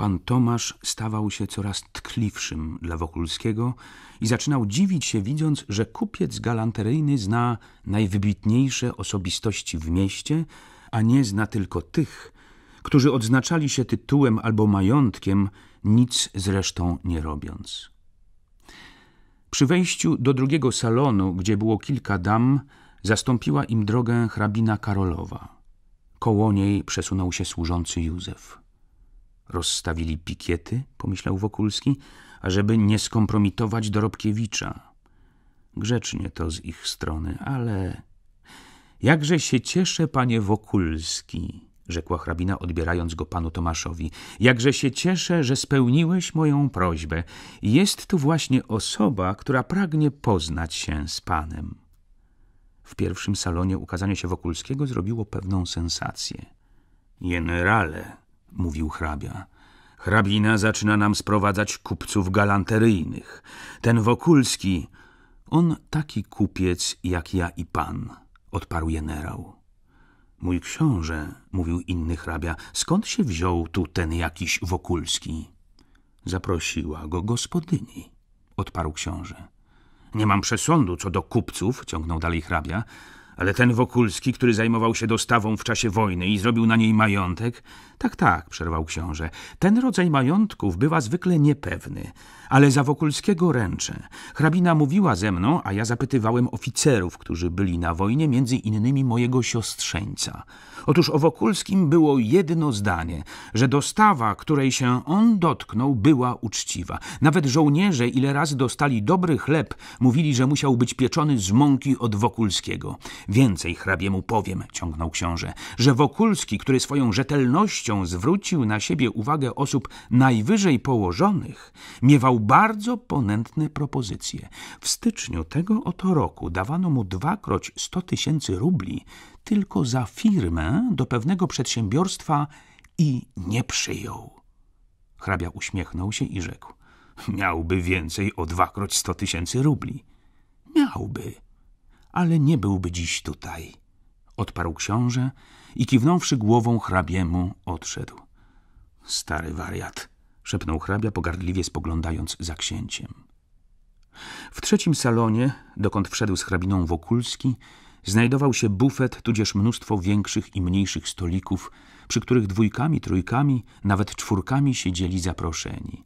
Pan Tomasz stawał się coraz tkliwszym dla Wokulskiego i zaczynał dziwić się, widząc, że kupiec galanteryjny zna najwybitniejsze osobistości w mieście, a nie zna tylko tych, którzy odznaczali się tytułem albo majątkiem, nic zresztą nie robiąc. Przy wejściu do drugiego salonu, gdzie było kilka dam, zastąpiła im drogę hrabina Karolowa. Koło niej przesunął się służący Józef. Rozstawili pikiety, pomyślał Wokulski, ażeby nie skompromitować Dorobkiewicza. Grzecznie to z ich strony, ale... Jakże się cieszę, panie Wokulski, rzekła hrabina, odbierając go panu Tomaszowi. Jakże się cieszę, że spełniłeś moją prośbę. Jest tu właśnie osoba, która pragnie poznać się z panem. W pierwszym salonie ukazanie się Wokulskiego zrobiło pewną sensację. Generale, mówił hrabia, hrabina zaczyna nam sprowadzać kupców galanteryjnych. Ten Wokulski, on taki kupiec jak ja i pan, odparł generał. Mój książę, mówił inny hrabia, skąd się wziął tu ten jakiś Wokulski? Zaprosiła go gospodyni, odparł książę. Nie mam przesądu co do kupców, ciągnął dalej hrabia, ale ten Wokulski, który zajmował się dostawą w czasie wojny i zrobił na niej majątek... Tak, tak, przerwał książę. Ten rodzaj majątków bywa zwykle niepewny, ale za Wokulskiego ręczę. Hrabina mówiła ze mną, a ja zapytywałem oficerów, którzy byli na wojnie, między innymi mojego siostrzeńca. Otóż o Wokulskim było jedno zdanie, że dostawa, której się on dotknął, była uczciwa. Nawet żołnierze, ile razy dostali dobry chleb, mówili, że musiał być pieczony z mąki od Wokulskiego. Więcej hrabiemu powiem, ciągnął książę, że Wokulski, który swoją rzetelnością zwrócił na siebie uwagę osób najwyżej położonych, miewał bardzo ponętne propozycje. W styczniu tego oto roku dawano mu dwakroć sto tysięcy rubli tylko za firmę do pewnego przedsiębiorstwa i nie przyjął. Hrabia uśmiechnął się i rzekł. Miałby więcej o dwakroć sto tysięcy rubli. Miałby ale nie byłby dziś tutaj. Odparł książę i kiwnąwszy głową hrabiemu, odszedł. Stary wariat, szepnął hrabia, pogardliwie spoglądając za księciem. W trzecim salonie, dokąd wszedł z hrabiną Wokulski, znajdował się bufet, tudzież mnóstwo większych i mniejszych stolików, przy których dwójkami, trójkami, nawet czwórkami siedzieli zaproszeni.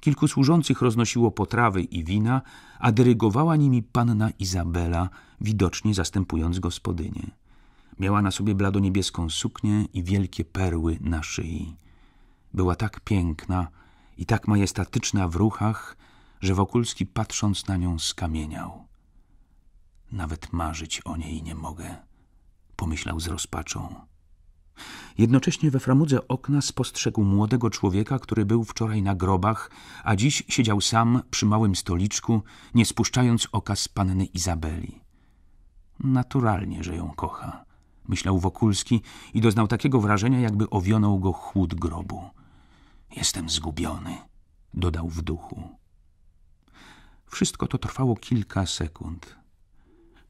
Kilku służących roznosiło potrawy i wina, a dyrygowała nimi panna Izabela, widocznie zastępując gospodynię. Miała na sobie bladoniebieską suknię i wielkie perły na szyi. Była tak piękna i tak majestatyczna w ruchach, że Wokulski patrząc na nią skamieniał. Nawet marzyć o niej nie mogę, pomyślał z rozpaczą. Jednocześnie we framudze okna spostrzegł młodego człowieka, który był wczoraj na grobach, a dziś siedział sam przy małym stoliczku, nie spuszczając oka z panny Izabeli. Naturalnie, że ją kocha, myślał Wokulski i doznał takiego wrażenia, jakby owionął go chłód grobu. Jestem zgubiony, dodał w duchu. Wszystko to trwało kilka sekund.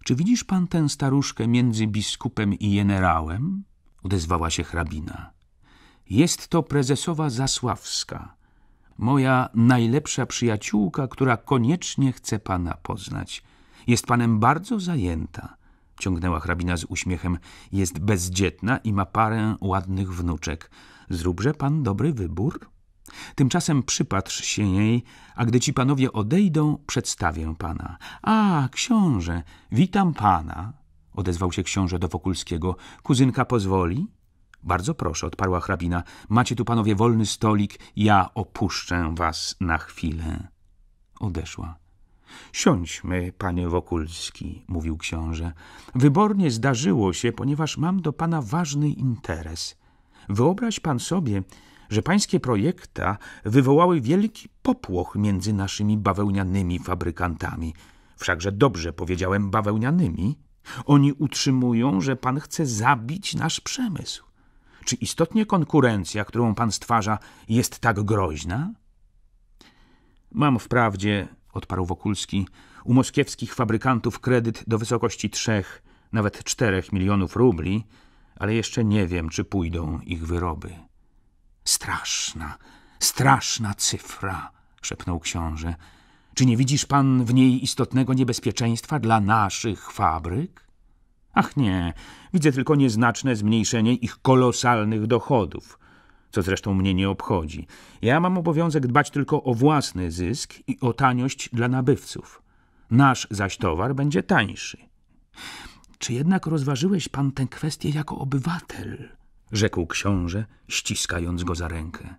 Czy widzisz pan tę staruszkę między biskupem i generałem? odezwała się hrabina. Jest to prezesowa Zasławska, moja najlepsza przyjaciółka, która koniecznie chce pana poznać. Jest panem bardzo zajęta, ciągnęła hrabina z uśmiechem. Jest bezdzietna i ma parę ładnych wnuczek. Zróbże pan dobry wybór? Tymczasem przypatrz się jej, a gdy ci panowie odejdą, przedstawię pana. A, książę, witam pana, odezwał się książę do Wokulskiego. Kuzynka pozwoli? Bardzo proszę, odparła hrabina. Macie tu panowie wolny stolik, ja opuszczę was na chwilę. Odeszła. Siądźmy, panie Wokulski, mówił książę. Wybornie zdarzyło się, ponieważ mam do pana ważny interes. Wyobraź pan sobie, że pańskie projekta wywołały wielki popłoch między naszymi bawełnianymi fabrykantami. Wszakże dobrze powiedziałem bawełnianymi. Oni utrzymują, że pan chce zabić nasz przemysł. Czy istotnie konkurencja, którą pan stwarza, jest tak groźna? Mam wprawdzie, odparł Wokulski, u moskiewskich fabrykantów kredyt do wysokości trzech, nawet czterech milionów rubli, ale jeszcze nie wiem, czy pójdą ich wyroby. Straszna, Straszna cyfra, szepnął książę. Czy nie widzisz pan w niej istotnego niebezpieczeństwa dla naszych fabryk? Ach nie, widzę tylko nieznaczne zmniejszenie ich kolosalnych dochodów, co zresztą mnie nie obchodzi. Ja mam obowiązek dbać tylko o własny zysk i o taniość dla nabywców. Nasz zaś towar będzie tańszy. Czy jednak rozważyłeś pan tę kwestię jako obywatel? Rzekł książę, ściskając go za rękę.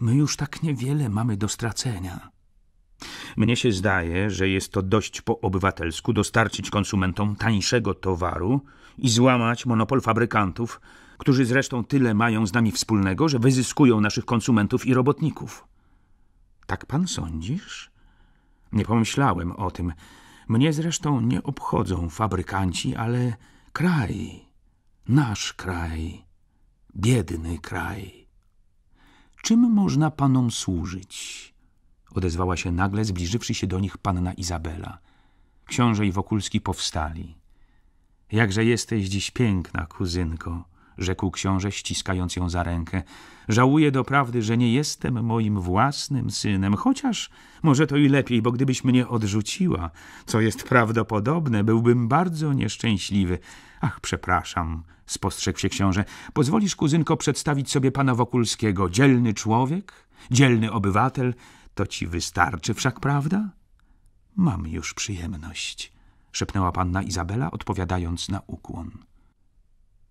My już tak niewiele mamy do stracenia. Mnie się zdaje, że jest to dość po obywatelsku dostarczyć konsumentom tańszego towaru i złamać monopol fabrykantów, którzy zresztą tyle mają z nami wspólnego, że wyzyskują naszych konsumentów i robotników. Tak pan sądzisz? Nie pomyślałem o tym. Mnie zresztą nie obchodzą fabrykanci, ale kraj, nasz kraj, biedny kraj. Czym można panom służyć? odezwała się nagle, zbliżywszy się do nich panna Izabela. Książę i Wokulski powstali. Jakże jesteś dziś piękna, kuzynko, rzekł książę, ściskając ją za rękę. Żałuję doprawdy, że nie jestem moim własnym synem, chociaż może to i lepiej, bo gdybyś mnie odrzuciła, co jest prawdopodobne, byłbym bardzo nieszczęśliwy. Ach, przepraszam, spostrzegł się książę. Pozwolisz, kuzynko, przedstawić sobie pana Wokulskiego, dzielny człowiek, dzielny obywatel, to ci wystarczy wszak, prawda? Mam już przyjemność, szepnęła panna Izabela, odpowiadając na ukłon.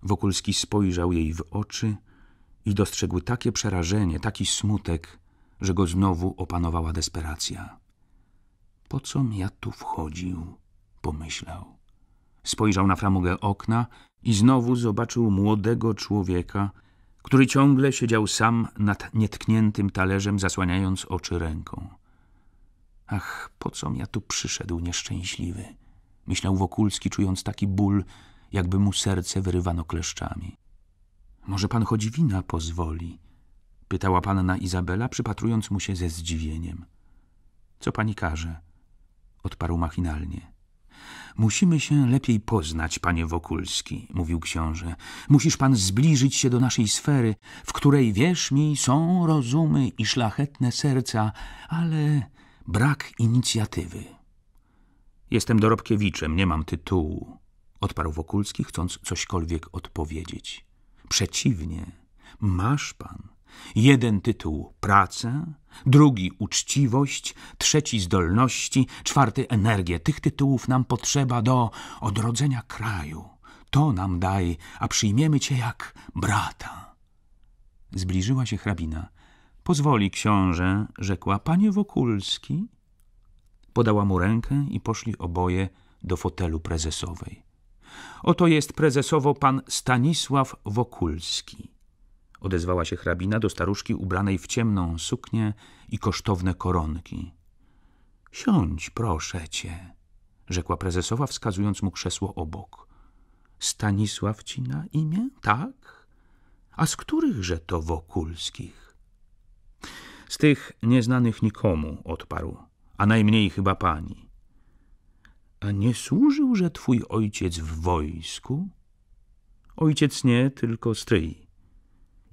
Wokulski spojrzał jej w oczy i dostrzegł takie przerażenie, taki smutek, że go znowu opanowała desperacja. Po com ja tu wchodził? pomyślał. Spojrzał na framugę okna i znowu zobaczył młodego człowieka, który ciągle siedział sam nad nietkniętym talerzem, zasłaniając oczy ręką. Ach, po co ja tu przyszedł nieszczęśliwy? Myślał Wokulski, czując taki ból, jakby mu serce wyrywano kleszczami. Może pan chodzi wina pozwoli? Pytała panna Izabela, przypatrując mu się ze zdziwieniem. Co pani każe? Odparł machinalnie. Musimy się lepiej poznać, panie Wokulski, mówił książę. Musisz pan zbliżyć się do naszej sfery, w której, wierz mi, są rozumy i szlachetne serca, ale brak inicjatywy. Jestem dorobkiewiczem, nie mam tytułu, odparł Wokulski, chcąc cośkolwiek odpowiedzieć. Przeciwnie, masz pan Jeden tytuł pracę, drugi uczciwość, trzeci zdolności, czwarty energię. Tych tytułów nam potrzeba do odrodzenia kraju. To nam daj, a przyjmiemy cię jak brata. Zbliżyła się hrabina. Pozwoli książę, rzekła panie Wokulski. Podała mu rękę i poszli oboje do fotelu prezesowej. Oto jest prezesowo pan Stanisław Wokulski odezwała się hrabina do staruszki ubranej w ciemną suknię i kosztowne koronki. Siądź, proszę cię, rzekła prezesowa, wskazując mu krzesło obok. Stanisław ci na imię, tak? A z którychże to Wokulskich? Z tych nieznanych nikomu, odparł, a najmniej chyba pani. A nie służyłże twój ojciec w wojsku? Ojciec nie, tylko stryj.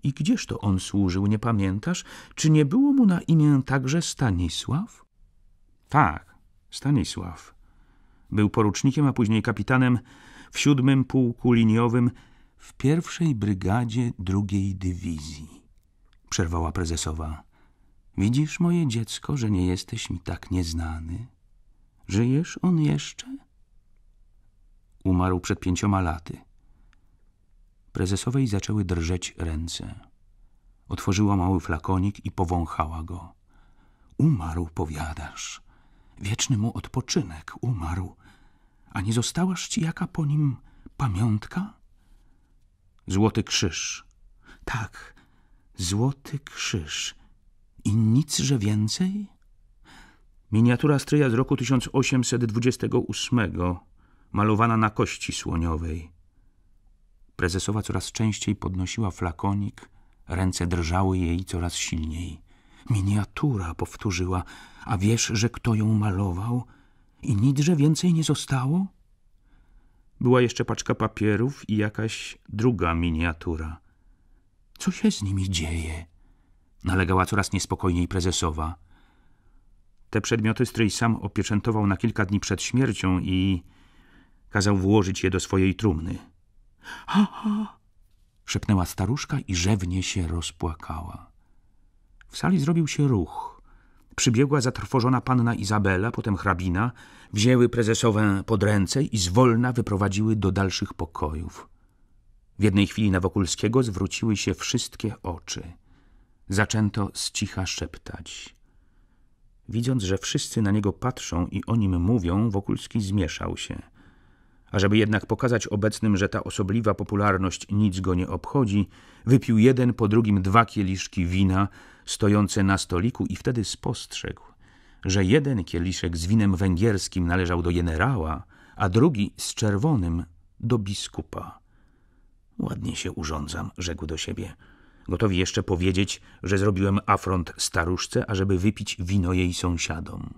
I gdzież to on służył, nie pamiętasz? Czy nie było mu na imię także Stanisław? Tak, Stanisław. Był porucznikiem, a później kapitanem w siódmym pułku liniowym w pierwszej brygadzie drugiej dywizji. Przerwała prezesowa. Widzisz, moje dziecko, że nie jesteś mi tak nieznany? Żyjesz on jeszcze? Umarł przed pięcioma laty. Prezesowej zaczęły drżeć ręce. Otworzyła mały flakonik i powąchała go. Umarł, powiadasz. Wieczny mu odpoczynek umarł. A nie zostałaż ci jaka po nim pamiątka? Złoty krzyż. Tak, złoty krzyż. I nic, że więcej? Miniatura stryja z roku 1828, malowana na kości słoniowej. Prezesowa coraz częściej podnosiła flakonik, ręce drżały jej coraz silniej. Miniatura, powtórzyła, a wiesz, że kto ją malował? I nic, że więcej nie zostało? Była jeszcze paczka papierów i jakaś druga miniatura. Co się z nimi dzieje? Nalegała coraz niespokojniej prezesowa. Te przedmioty stryj sam opieczętował na kilka dni przed śmiercią i kazał włożyć je do swojej trumny. Ha, ha! szepnęła staruszka i rzewnie się rozpłakała. W sali zrobił się ruch. Przybiegła zatrwożona panna Izabela, potem hrabina, wzięły prezesowę pod ręce i zwolna wyprowadziły do dalszych pokojów. W jednej chwili na Wokulskiego zwróciły się wszystkie oczy. Zaczęto z cicha szeptać. Widząc, że wszyscy na niego patrzą i o nim mówią, Wokulski zmieszał się. A żeby jednak pokazać obecnym, że ta osobliwa popularność nic go nie obchodzi, wypił jeden po drugim dwa kieliszki wina stojące na stoliku i wtedy spostrzegł, że jeden kieliszek z winem węgierskim należał do generała, a drugi z czerwonym do biskupa. Ładnie się urządzam, rzekł do siebie. Gotowi jeszcze powiedzieć, że zrobiłem afront staruszce, ażeby wypić wino jej sąsiadom.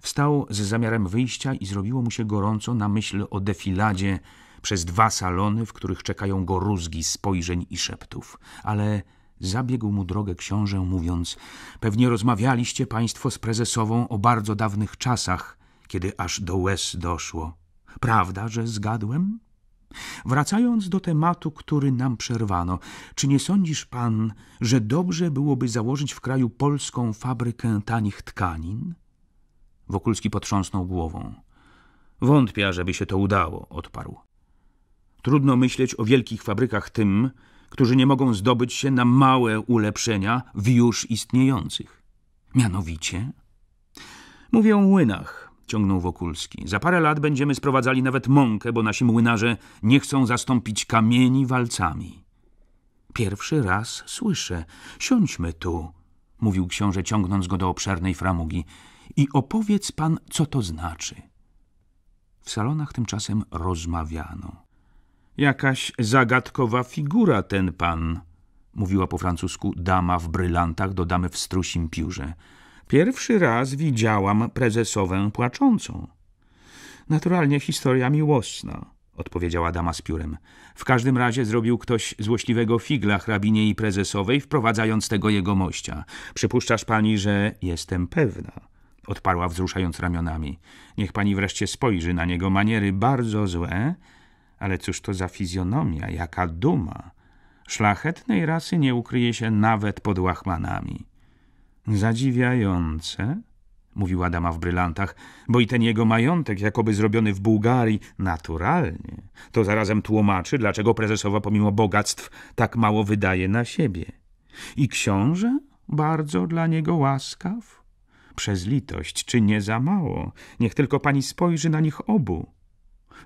Wstał z zamiarem wyjścia i zrobiło mu się gorąco na myśl o defiladzie przez dwa salony, w których czekają go rózgi spojrzeń i szeptów. Ale zabiegł mu drogę książę, mówiąc Pewnie rozmawialiście państwo z prezesową o bardzo dawnych czasach, kiedy aż do łez doszło. Prawda, że zgadłem? Wracając do tematu, który nam przerwano, czy nie sądzisz pan, że dobrze byłoby założyć w kraju polską fabrykę tanich tkanin? Wokulski potrząsnął głową. Wątpię, żeby się to udało, odparł. Trudno myśleć o wielkich fabrykach tym, którzy nie mogą zdobyć się na małe ulepszenia w już istniejących. Mianowicie? Mówię o młynach, ciągnął Wokulski. Za parę lat będziemy sprowadzali nawet mąkę, bo nasi młynarze nie chcą zastąpić kamieni walcami. Pierwszy raz słyszę. Siądźmy tu, mówił książę, ciągnąc go do obszernej framugi. I opowiedz pan, co to znaczy. W salonach tymczasem rozmawiano. Jakaś zagadkowa figura ten pan, mówiła po francusku dama w brylantach do damy w strusim piórze. Pierwszy raz widziałam prezesowę płaczącą. Naturalnie historia miłosna, odpowiedziała dama z piórem. W każdym razie zrobił ktoś złośliwego figla hrabinie i prezesowej, wprowadzając tego jego mościa. Przypuszczasz pani, że jestem pewna, odparła wzruszając ramionami. Niech pani wreszcie spojrzy na niego maniery bardzo złe, ale cóż to za fizjonomia, jaka duma. Szlachetnej rasy nie ukryje się nawet pod łachmanami. Zadziwiające, mówiła dama w brylantach, bo i ten jego majątek, jakoby zrobiony w Bułgarii, naturalnie, to zarazem tłumaczy, dlaczego prezesowa pomimo bogactw tak mało wydaje na siebie. I książę bardzo dla niego łaskaw? Przez litość, czy nie za mało? Niech tylko pani spojrzy na nich obu.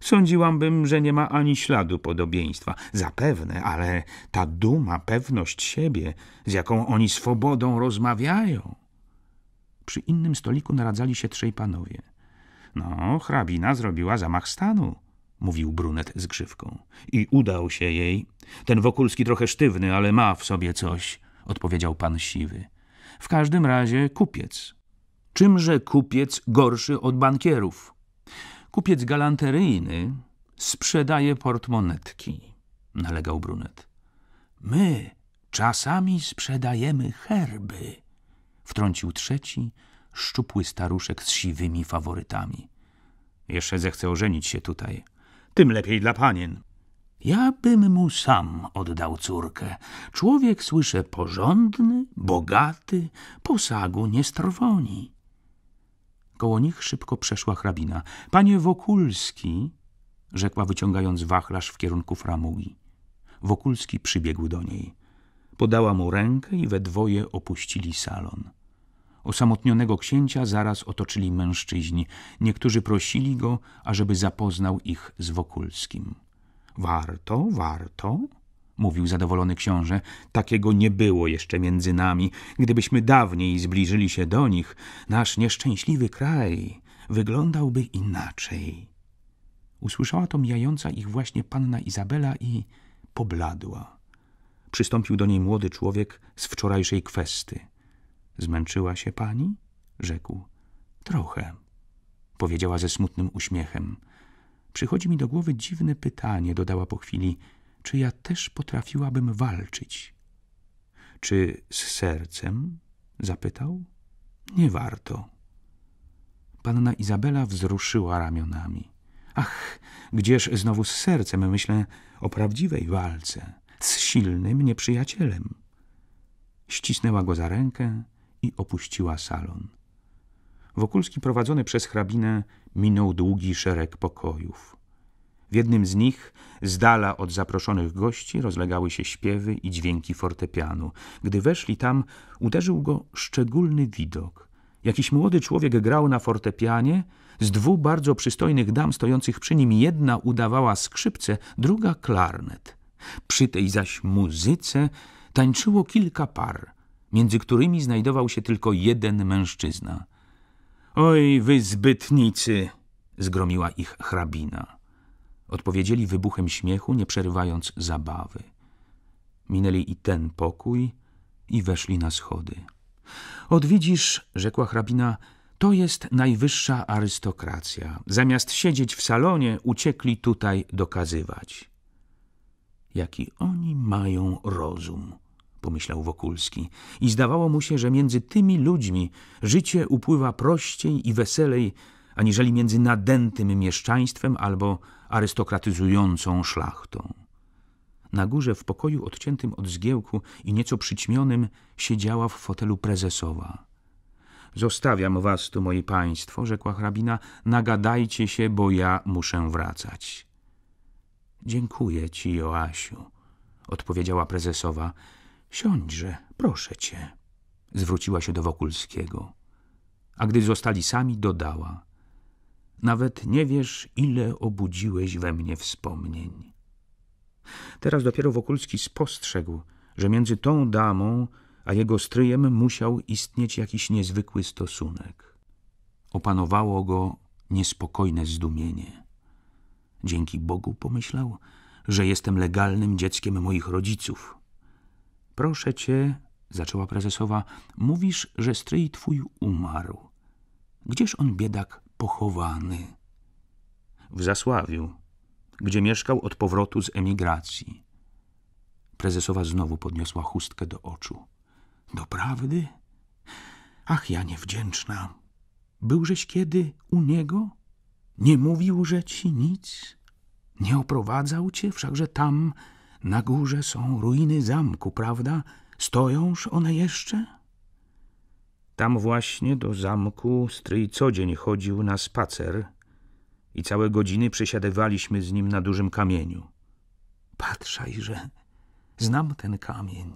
Sądziłambym, że nie ma ani śladu podobieństwa. Zapewne, ale ta duma, pewność siebie, z jaką oni swobodą rozmawiają. Przy innym stoliku naradzali się trzej panowie. No, hrabina zrobiła zamach stanu, mówił brunet z grzywką. I udał się jej. Ten Wokulski trochę sztywny, ale ma w sobie coś, odpowiedział pan siwy. W każdym razie kupiec. Czymże kupiec gorszy od bankierów? Kupiec galanteryjny sprzedaje portmonetki, nalegał brunet. My czasami sprzedajemy herby, wtrącił trzeci, szczupły staruszek z siwymi faworytami. Jeszcze zechce ożenić się tutaj. Tym lepiej dla panien. Ja bym mu sam oddał córkę. Człowiek, słyszę, porządny, bogaty, posagu nie strwoni. Koło nich szybko przeszła hrabina. Panie Wokulski, rzekła wyciągając wachlarz w kierunku framugi. Wokulski przybiegł do niej. Podała mu rękę i we dwoje opuścili salon. Osamotnionego księcia zaraz otoczyli mężczyźni. Niektórzy prosili go, ażeby zapoznał ich z Wokulskim. Warto, warto, mówił zadowolony książę, takiego nie było jeszcze między nami. Gdybyśmy dawniej zbliżyli się do nich, nasz nieszczęśliwy kraj wyglądałby inaczej. Usłyszała to mijająca ich właśnie panna Izabela i pobladła. Przystąpił do niej młody człowiek z wczorajszej kwesty. Zmęczyła się pani? rzekł. Trochę, powiedziała ze smutnym uśmiechem. Przychodzi mi do głowy dziwne pytanie, dodała po chwili – czy ja też potrafiłabym walczyć. Czy z sercem? zapytał. Nie warto. Panna Izabela wzruszyła ramionami. Ach, gdzież znowu z sercem myślę o prawdziwej walce, z silnym nieprzyjacielem. Ścisnęła go za rękę i opuściła salon. Wokulski prowadzony przez hrabinę minął długi szereg pokojów. W jednym z nich, z dala od zaproszonych gości, rozlegały się śpiewy i dźwięki fortepianu. Gdy weszli tam, uderzył go szczególny widok. Jakiś młody człowiek grał na fortepianie, z dwóch bardzo przystojnych dam stojących przy nim jedna udawała skrzypce, druga klarnet. Przy tej zaś muzyce tańczyło kilka par, między którymi znajdował się tylko jeden mężczyzna. Oj, wy zbytnicy! zgromiła ich hrabina. Odpowiedzieli wybuchem śmiechu, nie przerywając zabawy. Minęli i ten pokój i weszli na schody. Odwidzisz, rzekła hrabina, to jest najwyższa arystokracja. Zamiast siedzieć w salonie, uciekli tutaj dokazywać. Jaki oni mają rozum, pomyślał Wokulski. I zdawało mu się, że między tymi ludźmi życie upływa prościej i weselej, aniżeli między nadętym mieszczaństwem albo arystokratyzującą szlachtą. Na górze w pokoju odciętym od zgiełku i nieco przyćmionym siedziała w fotelu prezesowa. Zostawiam was tu, moi państwo, rzekła hrabina, nagadajcie się, bo ja muszę wracać. Dziękuję ci, Joasiu, odpowiedziała prezesowa. Siądźże, proszę cię, zwróciła się do Wokulskiego. A gdy zostali sami, dodała. Nawet nie wiesz, ile obudziłeś we mnie wspomnień. Teraz dopiero Wokulski spostrzegł, że między tą damą a jego stryjem musiał istnieć jakiś niezwykły stosunek. Opanowało go niespokojne zdumienie. Dzięki Bogu, pomyślał, że jestem legalnym dzieckiem moich rodziców. Proszę cię, zaczęła prezesowa, mówisz, że stryj twój umarł. Gdzież on, biedak, pochowany? W Zasławiu, gdzie mieszkał od powrotu z emigracji. Prezesowa znowu podniosła chustkę do oczu. Doprawdy? Ach, ja niewdzięczna. Byłżeś kiedy u niego? Nie mówił, że ci nic? Nie oprowadzał cię? Wszakże tam na górze są ruiny zamku, prawda? Stojąż one jeszcze? Tam właśnie do zamku stryj co dzień chodził na spacer i całe godziny przesiadywaliśmy z nim na dużym kamieniu. Patrzajże, znam ten kamień.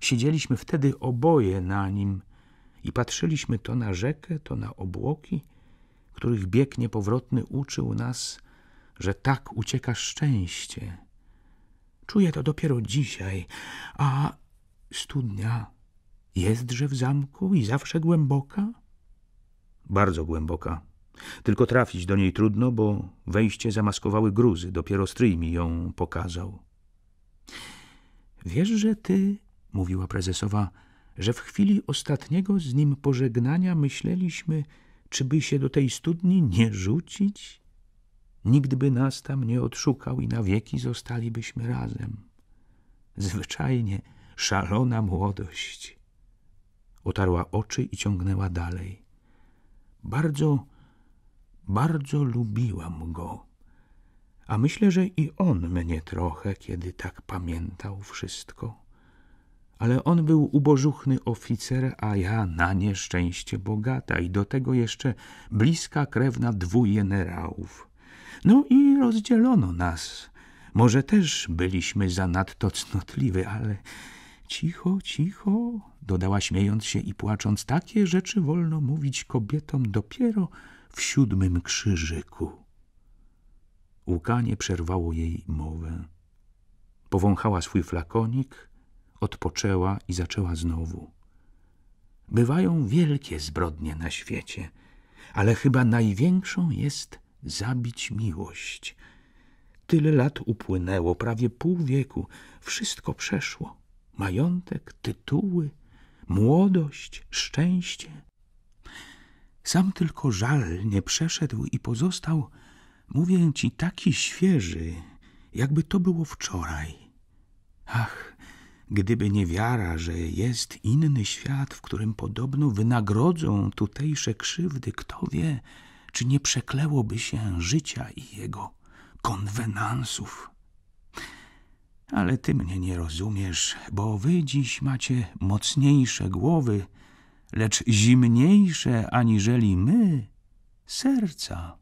Siedzieliśmy wtedy oboje na nim i patrzyliśmy to na rzekę, to na obłoki, których bieg niepowrotny uczył nas, że tak ucieka szczęście. Czuję to dopiero dzisiaj, a studnia jestże w zamku i zawsze głęboka? Bardzo głęboka. Tylko trafić do niej trudno, bo wejście zamaskowały gruzy. Dopiero stryj mi ją pokazał. Wiesz, że ty mówiła prezesowa, że w chwili ostatniego z nim pożegnania myśleliśmy, czy by się do tej studni nie rzucić? Nikt by nas tam nie odszukał i na wieki zostalibyśmy razem. Zwyczajnie szalona młodość. Otarła oczy i ciągnęła dalej. Bardzo, bardzo lubiłam go. A myślę, że i on mnie trochę, kiedy tak pamiętał wszystko ale on był ubożuchny oficer, a ja na nieszczęście bogata i do tego jeszcze bliska krewna dwóch generałów. No i rozdzielono nas. Może też byliśmy zanadto cnotliwe, ale cicho, cicho, dodała śmiejąc się i płacząc, takie rzeczy wolno mówić kobietom dopiero w siódmym krzyżyku. Łkanie przerwało jej mowę. Powąchała swój flakonik, odpoczęła i zaczęła znowu. Bywają wielkie zbrodnie na świecie, ale chyba największą jest zabić miłość. Tyle lat upłynęło, prawie pół wieku, wszystko przeszło. Majątek, tytuły, młodość, szczęście. Sam tylko żal nie przeszedł i pozostał, mówię ci, taki świeży, jakby to było wczoraj. Ach, Gdyby nie wiara, że jest inny świat, w którym podobno wynagrodzą tutejsze krzywdy, kto wie, czy nie przeklełoby się życia i jego konwenansów. Ale ty mnie nie rozumiesz, bo wy dziś macie mocniejsze głowy, lecz zimniejsze aniżeli my serca.